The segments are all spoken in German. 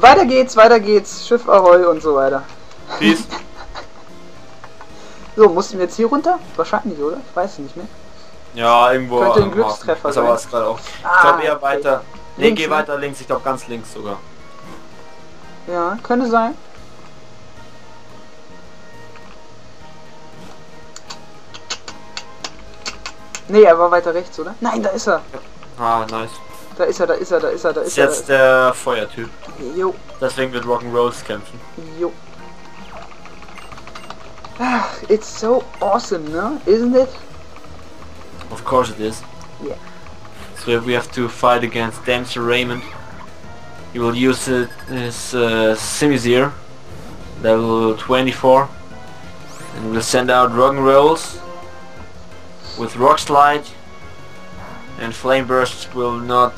Weiter geht's, weiter geht's. Schiff Ahoi und so weiter. Peace. So, mussten wir jetzt hier runter? Wahrscheinlich, oder? Ich weiß es nicht mehr. Ja, irgendwo. Könnte ein Glückstreffer. Das aber sein. was gerade auch. Ah, ich glaube eher okay. weiter. Nee, Links, geh ne? weiter links. Ich glaube ganz links sogar. Ja, könnte sein. Nee, er war weiter rechts, oder? Nein, da ist er. Ah, nice. Da ist er, da ist er, da ist er, da Ist ist er. jetzt der Feuertyp. Jo, Deswegen wird Rock'n'Rolls kämpfen. jo. It's so awesome, no? Isn't it? Of course it is. Yeah. So if we have to fight against Dancer Raymond. He will use uh, his uh, Simisear, level 24, and we'll send out Rock'n'Rolls with Rock Slide, and Flame Burst will not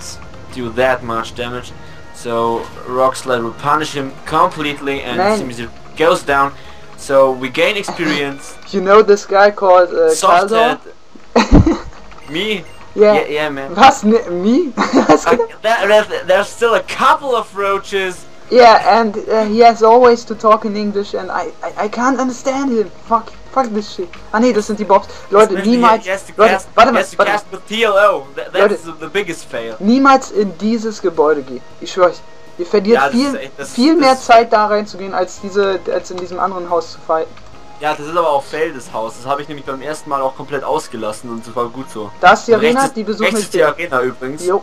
do that much damage. So Rock Slide will punish him completely, and Man. Simisear goes down. So we gain experience. You know this guy called uh, Soft. Me? yeah. Yeah, yeah, man. Was? Ne, me? That, that, there's still a couple of roaches. yeah, and uh, he has always to talk in English and I, I, I can't understand him. Fuck, fuck this shit. Ah nee, das sind die Bobs. Leute, niemals, Leute, cast, warte mal, warte mal. TLO. That, that's the, biggest fail. niemals in dieses Gebäude gehen. Ich schwöre euch. Ihr verliert Ja, das viel, echt- das- viel das- mehr Zeit da reinzugehen, als diese, als in diesem anderen Haus zu fighten. Ja, das ist aber auch Fail des Hauses. Das habe ich nämlich beim ersten Mal auch komplett ausgelassen und das war gut so. Da ist die Und Arena, rechts die besuchen rechts ist die Arena übrigens. Jo.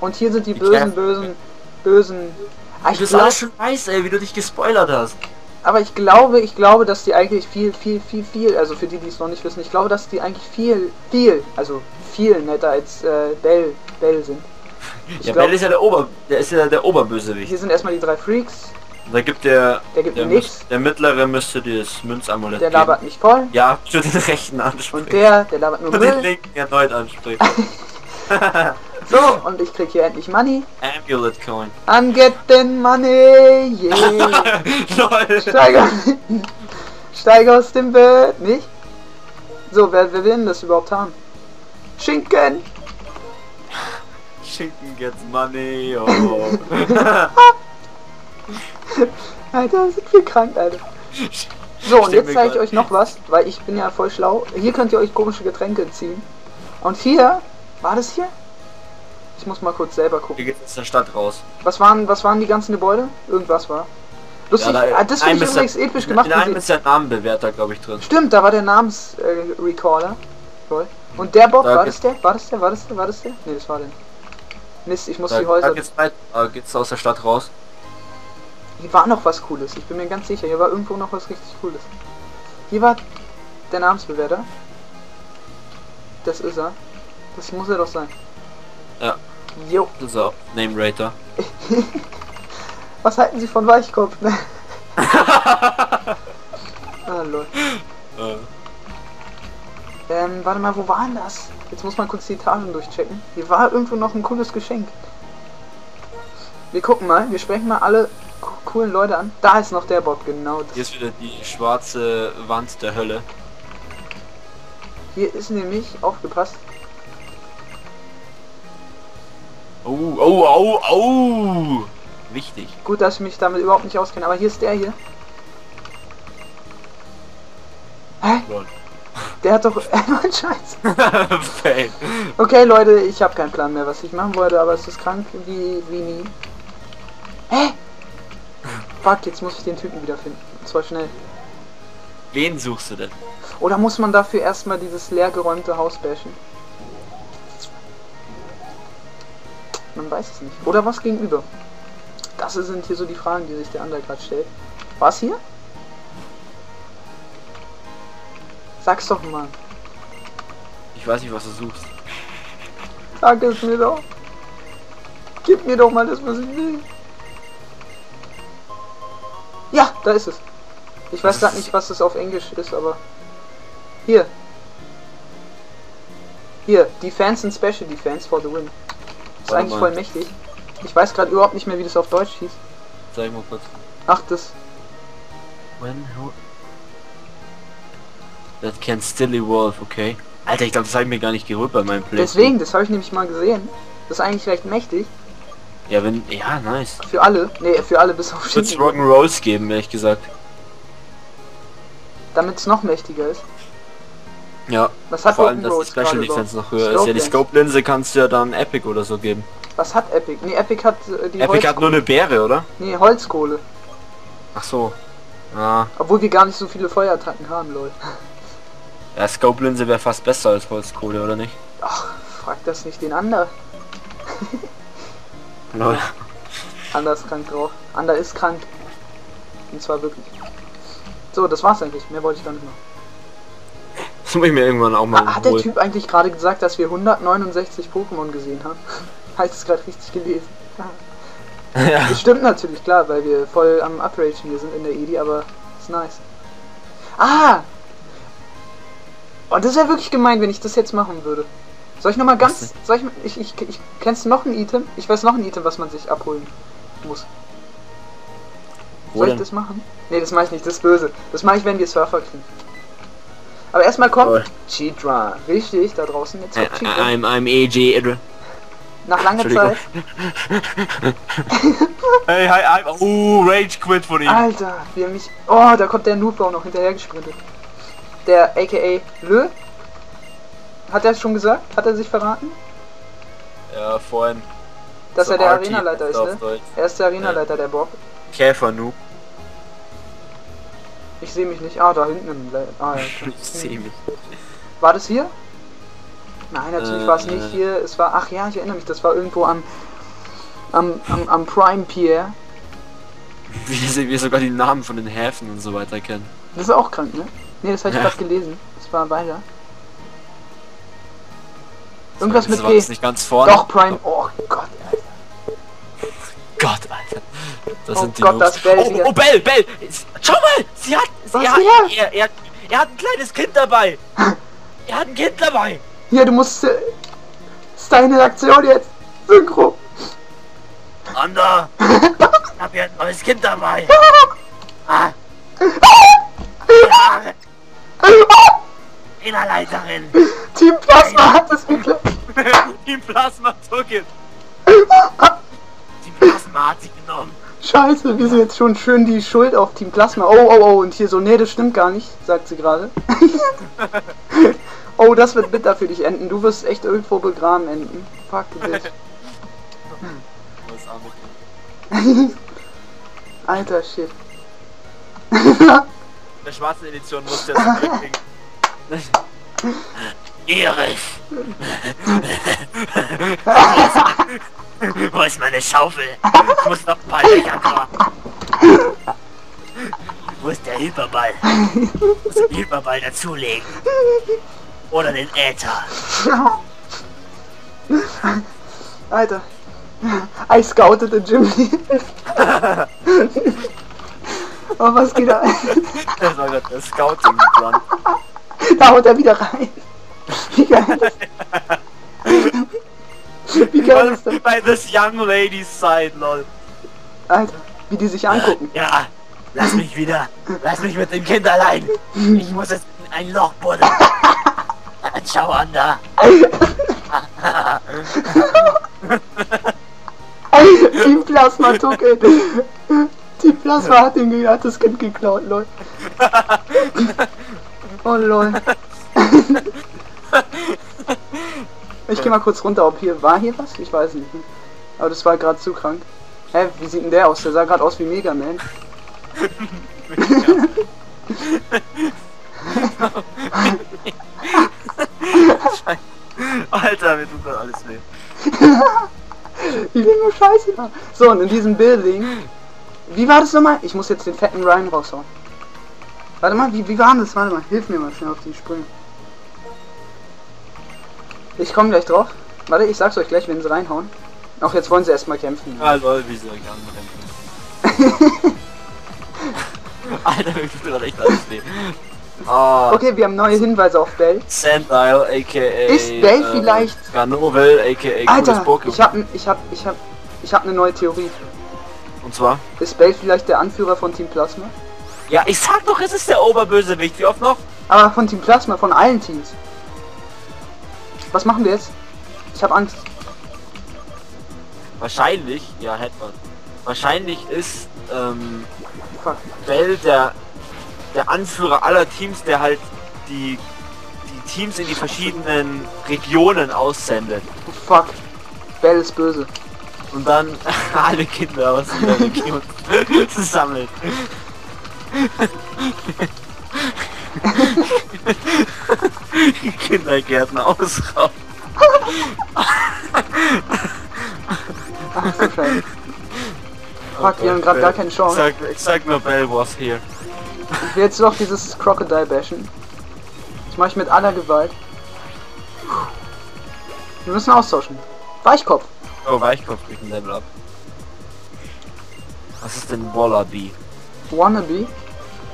Und hier sind die bösen, bösen, bösen. Ah, Du ich bist glaub, alles schon weiß, ey, wie du dich gespoilert hast. Aber ich glaube, ich glaube, dass die eigentlich viel, viel, viel, viel, also für die, die es noch nicht wissen, ich glaube, dass die eigentlich viel, viel, also viel netter als äh, Bell, Bell sind. Ich ja, glaub- Bell ist ja der Ober, der ist ja der Oberbösewicht. Hier sind erstmal die drei Freaks. Da gibt der, Der gibt der, müß- der mittlere müsste das Münzamulett Der geben. labert mich voll. Ja, zu den rechten ansprechen. Und der, der labert nur Und den linken erneut ansprechen. So, und ich krieg hier endlich Money. Amulet Coin. I'm getting money, yeah. Lol. Steiger. Steig aus dem Bett, nicht? So, wer, wer will denn das überhaupt haben? Schinken! Schinken gets money. Oh. Alter, sind wir krank, Alter. So, und jetzt zeige ich euch noch was, weil ich bin ja voll schlau. Hier könnt ihr euch komische Getränke ziehen. Und hier, war das hier? Ich muss mal kurz selber Hier gucken. geht's aus der Stadt raus. Was waren, was waren die ganzen Gebäude? Irgendwas war. Lustig, da- ah, das finde ich ist übrigens der- episch gemacht. In einem ist der Namenbewerter, glaube ich, drin. Stimmt, da war der Namensrecaller. Äh. Toll. Und der Bob, Da war das der? War das der? War das der? War das der? Ne, das war der. Mist, ich muss Da, die da Häuser. geht's, weit, da geht's aus der Stadt raus. Hier war noch was Cooles. Ich bin mir ganz sicher. Hier war irgendwo noch was richtig Cooles. Hier war der Namensbewerter. Das ist er. Das muss er doch sein. Ja. Jo. Das auch Name Rater. Was halten Sie von Weichkopf? ah, lol. Äh, Ähm, warte mal, wo war denn das? Jetzt muss man kurz die Etagen durchchecken. Hier war irgendwo noch ein cooles Geschenk. Wir gucken mal, wir sprechen mal alle co- coolen Leute an. Da ist noch der Bob, genau. hier ist wieder die schwarze Wand der Hölle. Hier ist nämlich, aufgepasst, Oh, oh, oh, oh! Wichtig. gut, dass ich mich damit überhaupt nicht auskenne, aber hier ist der hier. Hä? Lol. Der hat doch einfach einen Scheiß. Fail. Okay, Leute, ich habe keinen Plan mehr, was ich machen wollte, aber es ist krank wie, wie nie. Hä? Fuck, jetzt muss ich den Typen wiederfinden. Und zwar schnell. Wen suchst du denn? Oder muss man dafür erstmal dieses leergeräumte Haus bashen? Man weiß es nicht. Oder was gegenüber? Das sind hier so die Fragen, die sich der andere gerade stellt. Was hier? Sag's doch mal. Ich weiß nicht, was du suchst. Sag es mir doch. Gib mir doch mal das, was ich will. Ja, da ist es. Ich weiß gerade ist nicht, was es auf Englisch ist, aber... Hier. Hier, Defense and Special Defense for the win. Ist Warte eigentlich mal. voll mächtig. Ich weiß gerade überhaupt nicht mehr, wie das auf Deutsch hieß. Zeig mal kurz. Ach, das... When That can still evolve, okay. Alter, ich glaube, das habe ich mir gar nicht gerührt bei meinem Play. Deswegen, das habe ich nämlich mal gesehen. Das ist eigentlich recht mächtig. Ja, wenn. Ja, nice. Für alle? Nee, für alle bis auf Shinji. Rock'n'Rolls geben, ehrlich gesagt. Damit es noch mächtiger ist. Ja. Was hat Vor allem, dass die Special überhaupt? noch höher ist. Ja, die Scope Scope-Linse kannst du ja dann Epic oder so geben. Was hat Epic? Nee, Epic hat äh, die Epic hat nur eine Beere, oder? Nee, Holzkohle. Ach so. Ah, Obwohl wir gar nicht so viele Feuerattacken haben, Leute. ja, Scope-Linse wäre fast besser als Holzkohle, oder nicht? Ach, frag das nicht den Ander. Lol. Ander ist krank drauf. Ander ist krank. Und zwar wirklich. So, das war's eigentlich. Mehr wollte ich gar nicht machen. Muss ich mir irgendwann auch mal hat der holen. Typ eigentlich gerade gesagt, dass wir 169 Pokémon gesehen haben? Heißt es gerade richtig gelesen? ja. Das stimmt natürlich, klar, weil wir voll am Upragen hier sind in der EDI, aber ist nice. Ah! Oh, das wäre wirklich gemein, wenn ich das jetzt machen würde. Soll ich nochmal ganz... Soll ich, ich, ich, ich... Kennst du noch ein Item? Ich weiß noch ein Item, was man sich abholen muss. Wo Soll ich das machen? Nee, das mache ich nicht, das ist böse. Das mache ich, wenn wir Surfer kriegen. Aber erstmal kommt Toll. Cheatrun. Richtig, da draußen. Jetzt kommt I- Cheatrun. I'm, I'm AJ. Edwin. Nach langer. Zeit. Hey, hi, hi. Oh, Rage Quit von ihm. Alter, wie er mich... Oh, da kommt der Noobau noch hinterher gesprintet. Der aka Lö. Hat er es schon gesagt? Hat er sich verraten? Ja, vorhin. Dass So er der Arenaleiter ist, ne? Er ist der Arenaleiter, der Bob. Käfer-Noob. Ich sehe mich nicht. Ah, da hinten im... Le ah, ja. Ich sehe mich. War das hier? Nein, natürlich Äh, war es nicht hier. Es war... Ach ja, ich erinnere mich. Das war irgendwo am... Am, am, am Prime Pier. Wie wir sogar die Namen von den Häfen und so weiter kennen. Das ist auch krank, ne? Ne, das habe ich Ja. gerade gelesen. Das war weiter. Irgendwas Das mit war P. nicht ganz vorne. Doch, Prime. Oh Das Oh sind die Gott, Noobs. das Bell oh, oh, Bell, Bell! Schau mal! Sie hat. Was Sie hat er, er, er hat ein kleines Kind dabei! er hat ein Kind dabei! Hier, du musst. Äh, ist deine Reaktion jetzt. Synchro. Ander! Ich hab hier ein neues Kind dabei! Ah! Innerleiterin! Team Plasma hat es geklappt. Die Plasma it! Die Plasma hat sie genommen! Scheiße, wir sind jetzt schon schön die Schuld auf Team Plasma. Oh, oh, oh, und hier so, nee, das stimmt gar nicht, sagt sie gerade. oh, das wird bitter für dich enden. Du wirst echt irgendwo begraben enden. Fuck this. Alter Shit. Der schwarzen Edition musste jetzt zurückkriegen. Erich! Wo ist meine Schaufel? Ich muss noch ein paar Löcher graben. Wo ist der Hyperball? Ich muss den Hyperball dazulegen. Oder den Äther. Alter. I scouted the Jim Oh, was geht da? Das war gerade der Scouting dran. Da haut er wieder rein. Wie geil Wie geil ist das? Bei this young lady's side, lol. Alter, wie die sich angucken. Ja, lass mich wieder. Lass mich mit dem Kind allein. Ich muss jetzt in ein Loch buddeln. Schau an da. Team Plasma it. Team Plasma hat, den, hat das Kind geklaut, lol. Oh lol. Ich geh mal kurz runter, ob hier war hier was? Ich weiß nicht. Aber das war gerade zu krank. Hä, wie sieht denn der aus? Der sah gerade aus wie Mega Man. Alter, mir tut das alles weh. Die sehen nur scheiße. So, und in diesem Building. Wie war das nochmal? Ich muss jetzt den fetten Ryan raushauen. Warte mal, wie, wie war das? Warte mal, hilf mir mal schnell auf die Sprünge. Ich komme gleich drauf. Warte, ich sag's euch gleich, wenn sie reinhauen. Auch jetzt wollen sie erstmal kämpfen. Ah, lol, wie soll ich anbrennen? Alter, mir tut gerade echt alles weh. Ah, Okay, wir haben neue Hinweise auf Bell. Sandile, aka... Ist Bell vielleicht- Garnovel, aka Alter, ich hab, ich hab, ich hab, ich hab eine neue Theorie. Und zwar? Ist Bell vielleicht der Anführer von Team Plasma? Ja, ich sag doch, es ist der Oberbösewicht. Wie oft noch? Aber von Team Plasma, von allen Teams. Was machen wir jetzt? Ich hab Angst. wahrscheinlich, ja, hätte man. Wahrscheinlich ist ähm, Fuck. Bell der, der Anführer aller Teams, der halt die, die Teams in die verschiedenen Regionen aussendet. Fuck. Bell ist böse. Und dann alle Kinder aus der Region zusammen. Kindergärten ausrauben. Ach scheiße. Fuck, wir haben gerade gar keine Chance. Sag, ich sag nur Bell was here. Ich will jetzt noch dieses Crocodile bashen. Das mache ich mit aller Gewalt. Wir müssen austauschen. Weichkopf. Oh, Weichkopf kriegt ein Level up. Was ist denn Wallaby? Wannabe.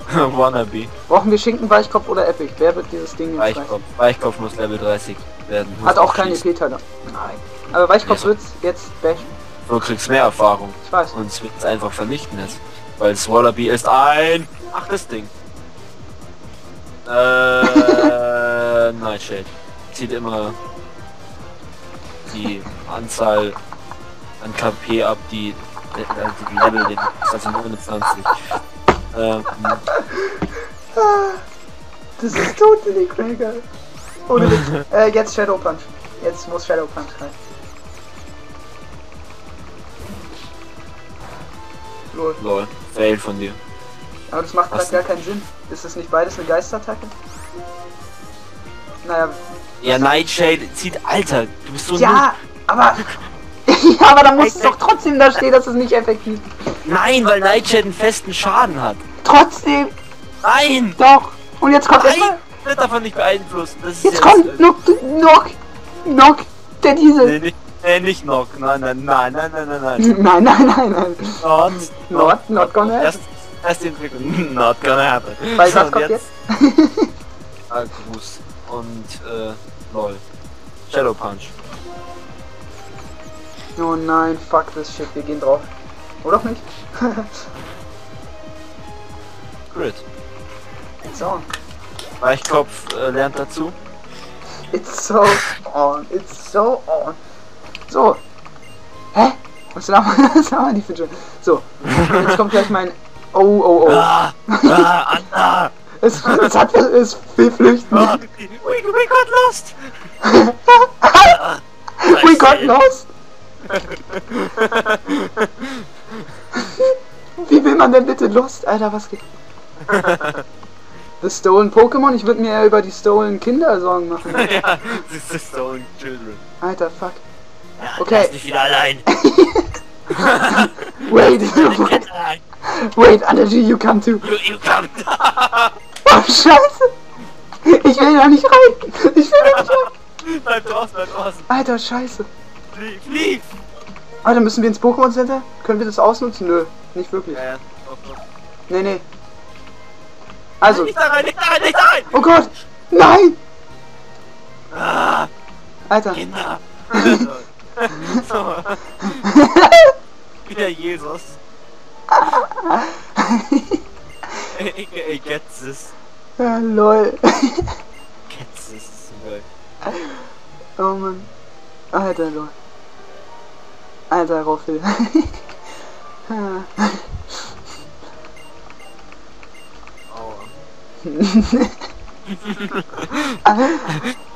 Wannabe. Brauchen wir Schinken, Weichkopf oder Epic? Wer wird dieses Ding jetzt? Weichkopf. Weichkopf muss Level 30 werden. Hat auch keine. EP-Teile. Nein. Aber Weichkopf Ja. wird's jetzt bashen. Du kriegst mehr Erfahrung. Ich weiß. Und es wird einfach vernichten jetzt. Weil Wallaby ist ein... Ach, das Ding. Äh... Nightshade. Zieht immer die Anzahl an KP ab, die... Also die Level, also 29. Ähm, Das ist totally Cracker. Ohne Witz. äh, jetzt Shadow Punch. Jetzt muss Shadow Punch rein. Lol. lol. Fail von dir. Aber das macht gerade gar keinen Sinn. Ist das nicht beides eine Geistattacke? Naja, Ja, Nightshade zieht... Alter, du bist so ja, aber... ja, aber dann muss es doch trotzdem da stehen, dass es nicht effektiv ist. Nein, weil Nightshade einen festen Schaden hat. Trotzdem, Nein! doch. Und jetzt kommt Nein! erstmal... Wird davon nicht beeinflusst. Das ist Jetzt ja kommt Nock, Nock, Nock, der Diesel. Nee, nicht, nee, nicht Knock. Nein, nein, nein, nein, nein, nein, nein. Nein, nein, nein, nein. Not, Not- not gonna happen. Erst, erst die Entwicklung. Not gonna happen. Weil So, was kommt jetzt? Ah, Gruß. Und, äh, lol. Shadow Punch. Oh nein, fuck this shit, wir gehen drauf. Oder auch nicht? Grid. It's on. Weichkopf äh, lernt dazu. It's so on. It's so on. So. Hä? Was labern, was labern die für? So. Jetzt kommt gleich mein... Oh, oh, oh. Ah, ah, Anna! Es, es hat... Es will flüchten. Ah, we, we got lost! We got lost. Wie will man denn bitte lost? Alter, was geht? The Stolen Pokémon? Ich würde mir eher über die Stolen Kinder Sorgen machen. ja, is stolen children. Alter, fuck. Ja, Okay. ist nicht wieder allein. Wait, Ich bin allein. wait, Energy, you come too. You, you come. Oh, scheiße. Ich will da nicht rein. Ich will da nicht rein. bleib draußen, bleib draußen. Alter, scheiße. Flieg, flieg! Alter, müssen wir ins Pokémon Center? Können wir das ausnutzen? Nö, nicht wirklich. Ja, ja. Nee, nee. Also, Nicht da rein, nicht da rein, nicht da rein! oh Gott. Nein. Ah, Alter. Kinder! Wieder Jesus. ich, ich get this. Ja, lol. Get this. geil. Oh Mann. Alter, lol. Alter, Roffel.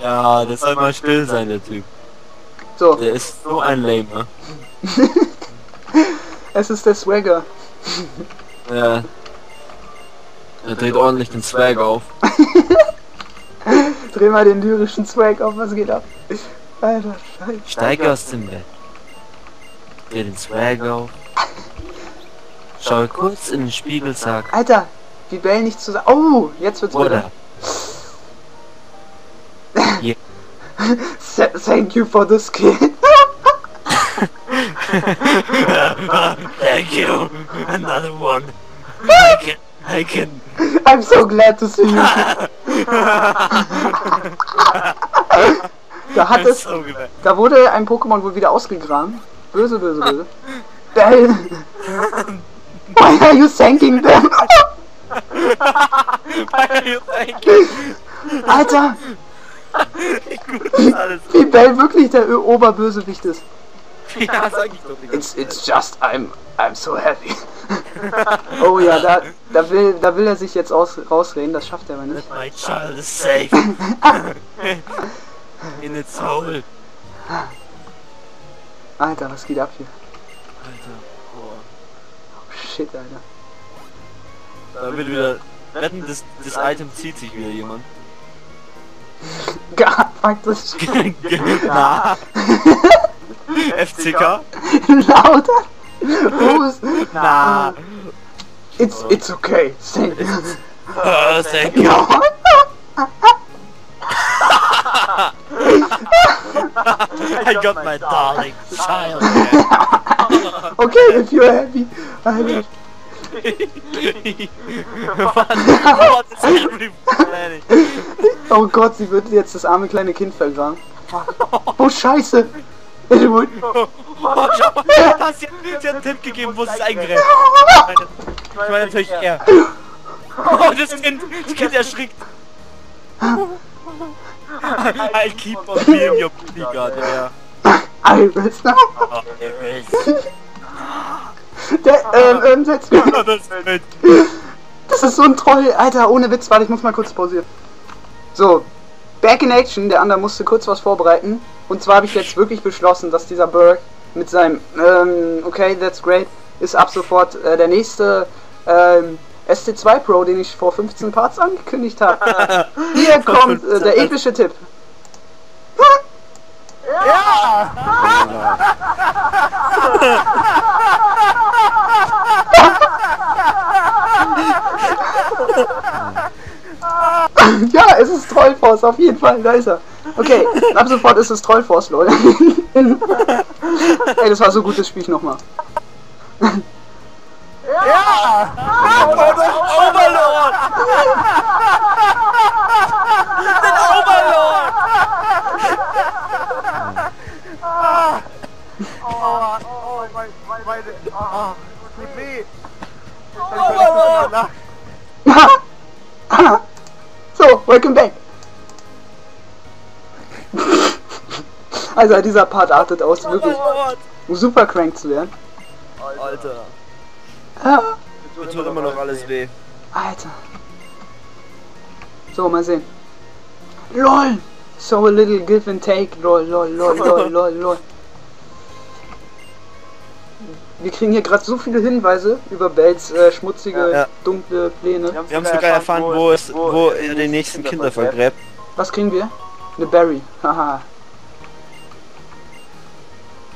Ja, der soll mal still sein, der Typ. so, Der ist so ein Lame. es ist der Swagger. Ja. Er dreht ordentlich den Swag auf. Dreh mal den lyrischen Swag auf, was geht ab? Alter, scheiße. Steige aus dem Bett. Dreh den Swag auf. Schau kurz in den Spiegel, sag. Alter, wie Bell nicht zusammen. Oh, jetzt wird's Oder? Th- Thank you for this kid. Thank you. Another one. I can. I can. I'm so glad to see you. Da hat es, so da wurde ein Pokémon wohl wieder ausgegraben. Böse, böse, böse. Bell. Why are you thanking them? Why are you thanking? Alter, wie Bell wirklich der Oberbösewicht ist. ja, sag ich doch It's, it's just, I'm, I'm so happy. oh ja, da, da, will, da will er sich jetzt aus, rausreden, das schafft er aber nicht. My child is safe. In its hole. Alter, was geht ab hier? Alter. Oh. Shit, Alter. Da wird wieder. Wetten, das, das Item zieht sich wieder jemand. Gar, fuck, das Na. FCK? lauter. Who's, Na. it's, it's okay, say Oh, thank you. No. I got my darling child. Okay, if you're happy. Alter. what, what? Oh Gott, sie wird jetzt das arme kleine Kind vergraben. Oh Scheiße. Edward. Oh, schau mal, da hast du sie hat einen Tipp gegeben, wo sie es eingerennt. Ich meine natürlich er. Oh, das Kind, das Kind erschrickt. I'll keep on being your bodyguard, ja. Iris. Oh, Iris. Der, ähm, ähm, setz mich. Das ist so ein Troll. Alter, ohne Witz, warte, ich muss mal kurz pausieren. So, back in action. Der andere musste kurz was vorbereiten. Und zwar habe ich jetzt wirklich beschlossen, dass dieser Burg mit seinem, ähm, okay, that's great, ist ab sofort äh, der nächste, ähm, ST2 Pro, den ich vor 15 Parts angekündigt habe. Hier kommt äh, der epische Tipp. Ja, es ist Trollforce, auf jeden Fall, da ist er. Okay, ab sofort ist es Trollforce, Leute. Ey, das war so gut, das spiel ich nochmal. Overlord! Den Overlord! Oh, oh, meine, meine, ah, tut weh. Overlord! so, welcome back. Also dieser Part artet aus, wirklich Overlord! super crank zu werden. Alter, Ah, mir tut immer noch alles weh. Alter. So, mal sehen. LOL! So a little give and take. LOL, lol, lol, lol, lol, lol. Wir kriegen hier gerade so viele Hinweise über Bells äh, schmutzige, Ja. dunkle Pläne. Wir haben sogar erfahren, wo es, wo er den nächsten Kinder vergräbt. Was kriegen wir? Eine Berry. Haha.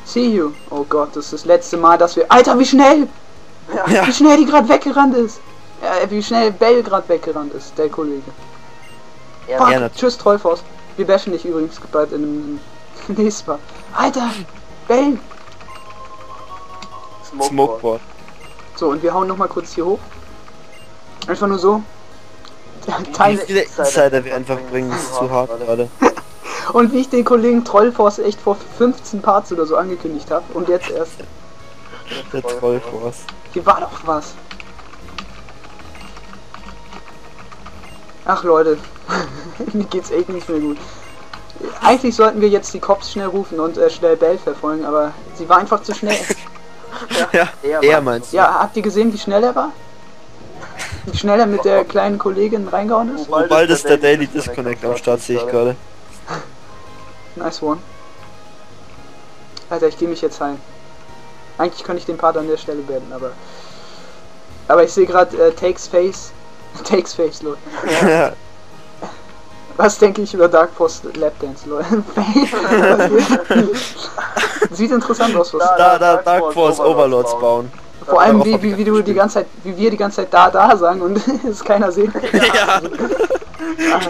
See you. Oh Gott, das ist das letzte Mal, dass wir... Alter, wie schnell! Ja. Wie schnell die gerade weggerannt ist. Ja, wie schnell Bell gerade weggerannt ist, der Kollege. Fuck, Ja, tschüss, Trollfaust. Wir bashen dich übrigens bald in einem nächsten Mal. Alter, Bell. Smokeboard. So, und wir hauen nochmal kurz hier hoch. Einfach nur so. Teil viele Insider wir einfach bringen, ist zu hart gerade. Und wie ich den Kollegen Trollforce echt vor 15 Parts oder so angekündigt habe. Und jetzt erst. Der Trollforce. Hier war doch was. Ach Leute, mir geht's echt nicht mehr gut. Eigentlich sollten wir jetzt die Cops schnell rufen und äh, schnell Bell verfolgen, aber sie war einfach zu schnell. Ja, er meinst du? Ja, habt ihr gesehen, wie schnell er war? Wie schnell er mit der kleinen Kollegin reingehauen ist? Bald ist der Daily Disconnect am Start, sehe ich gerade. Nice one. Alter, ich gehe mich jetzt heim. Eigentlich könnte ich den Part an der Stelle beenden, aber... Aber ich sehe gerade äh, Takes Face. Takes Face, Leute. Ja. Was denke ich über Dark Force Lapdance, Leute? Sieht interessant aus, was. Da, da, Dark Force Overlords bauen. Vor allem, wie, wie, wie du die ganze Zeit, wie wir die ganze Zeit da, da sagen und es keiner sieht. Ja.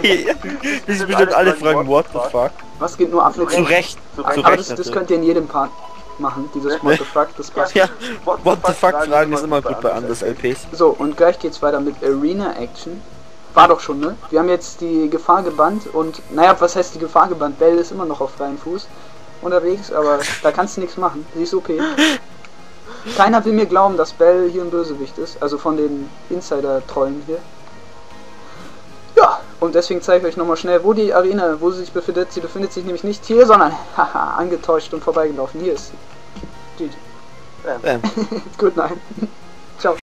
Wie sie bestimmt alle fragen, what the fuck? Was geht nur ab mit Zu Recht. Zu Aber Recht. das, das natürlich. könnt ihr in jedem Part machen, dieses What the fuck, das passt. Ja, what the fuck fragen ist immer gut bei anders LPs. So, und gleich geht's weiter mit Arena Action. War doch schon, ne? Wir haben jetzt die Gefahr gebannt und, naja, was heißt die Gefahr gebannt? Bell ist immer noch auf freiem Fuß unterwegs, aber da kannst du nichts machen. Sie ist OP. Keiner will mir glauben, dass Bell hier ein Bösewicht ist, also von den Insider-Trollen hier. Ja, und deswegen zeige ich euch nochmal schnell, wo die Arena, wo sie sich befindet. Sie befindet sich nämlich nicht hier, sondern, haha, angetäuscht und vorbeigelaufen. Hier ist sie. Good night.